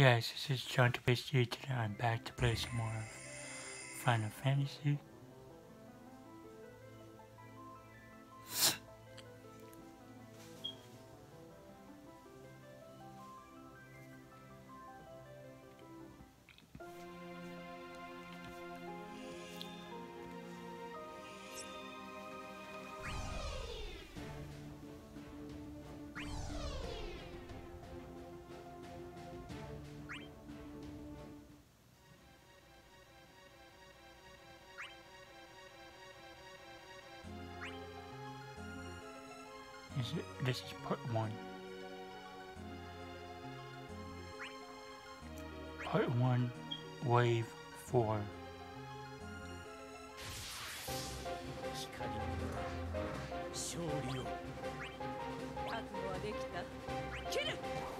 Yes, this is John Today. I'm back to play some more Final Fantasy. Is this is part one. Part one, wave four. 光勝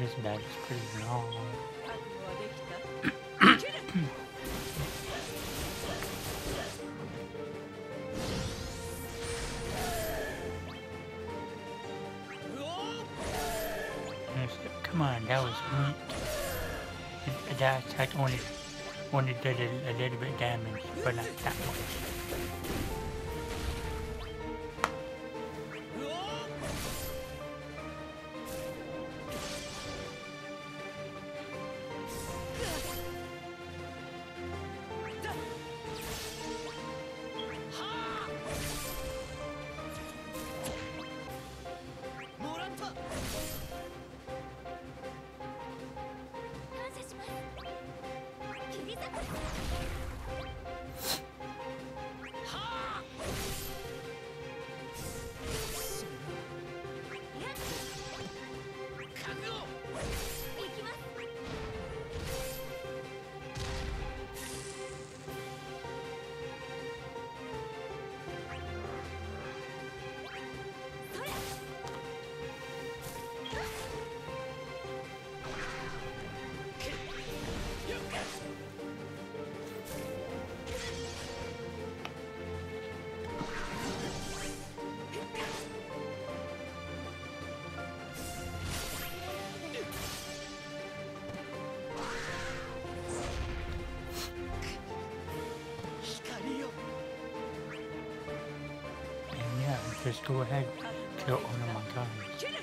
This bag is pretty long. Come on, that was neat. That attack only, only did a, a little bit damage, but not that much. Let's go. Just go ahead, kill all of my guys.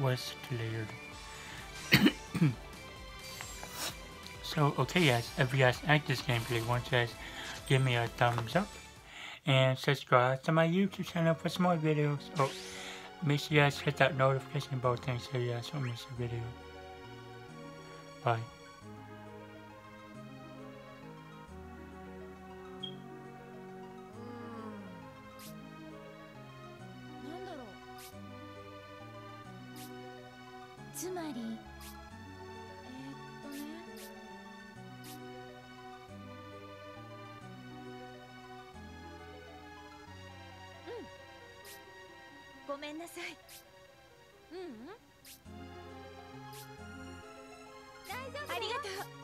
Was cleared. so, okay, guys, if you guys like this gameplay, don't you guys give me a thumbs up and subscribe to my YouTube channel for some more videos. Oh, make sure you guys hit that notification bell thing so you guys don't miss a video. Bye. Mm. めんなさい。ううん、うん、大丈夫ありがとう。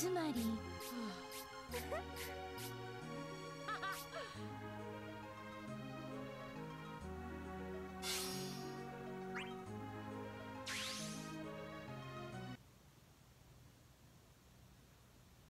つまり。